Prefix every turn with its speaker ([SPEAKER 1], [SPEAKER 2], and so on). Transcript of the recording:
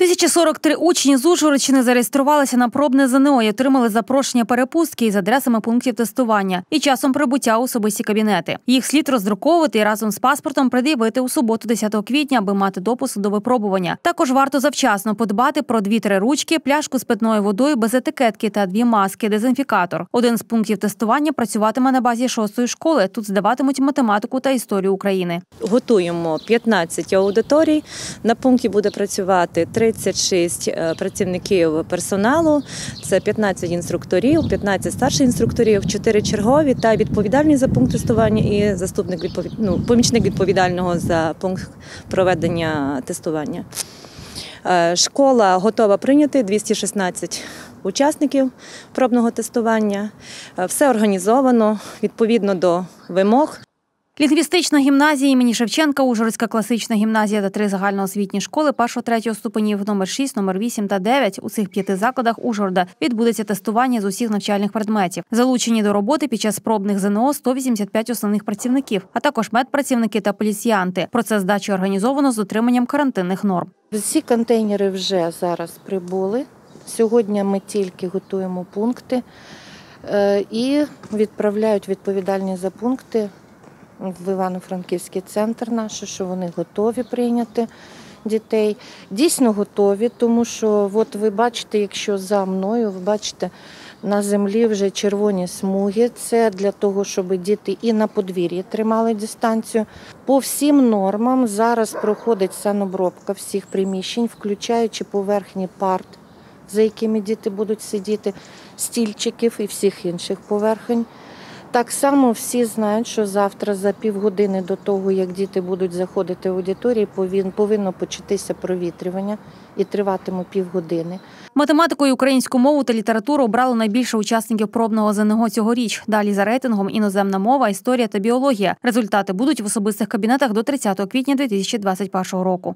[SPEAKER 1] 1043 учні з Ужгородщини зареєструвалися на пробне ЗНО і отримали запрошення перепустки із адресами пунктів тестування і часом прибуття у особисті кабінети. Їх слід роздруковувати і разом з паспортом пред'явити у суботу, 10 квітня, аби мати допуск до випробування. Також варто завчасно подбати про дві-три ручки, пляшку з питною водою без етикетки та дві маски, дезінфікатор. Один з пунктів тестування працюватиме на базі шостої школи. Тут здаватимуть математику та історію України.
[SPEAKER 2] Готуємо 15 аудиторій. На пункті буде працювати 36 е, працівників персоналу. Це 15 інструкторів, 15 старших інструкторів, 4 чергові та відповідальні за пункт тестування і заступник відповід... ну, помічник відповідального за пункт проведення тестування. Е, Школа готова прийняти 216 учасників пробного тестування. Е, Все організовано відповідно до вимог.
[SPEAKER 1] Лінгвістична гімназія імені Шевченка, Ужгородська класична гімназія та три загальноосвітні школи першого-третього ступенів номер 6, номер 8 та 9. У цих п'яти закладах Ужгорода відбудеться тестування з усіх навчальних предметів. Залучені до роботи під час пробних ЗНО 185 основних працівників, а також медпрацівники та поліціянти. Процес здачі організовано з дотриманням карантинних норм.
[SPEAKER 3] Всі контейнери вже зараз прибули. Сьогодні ми тільки готуємо пункти е, і відправляють відповідальні за пункти в Івано-Франківський центр наш, що вони готові прийняти дітей. Дійсно готові, тому що от ви бачите, якщо за мною, ви бачите, на землі вже червоні смуги. Це для того, щоб діти і на подвір'ї тримали дистанцію. По всім нормам зараз проходить санобробка всіх приміщень, включаючи поверхні парт, за якими діти будуть сидіти, стільчиків і всіх інших поверхень. Так само всі знають, що завтра за півгодини до того, як діти будуть заходити в аудиторії, повин- повинно початися провітрювання і триватиме півгодини.
[SPEAKER 1] Математику і українську мову та літературу обрало найбільше учасників пробного ЗНО цьогоріч. Далі за рейтингом іноземна мова, історія та біологія. Результати будуть в особистих кабінетах до 30 квітня 2021 року.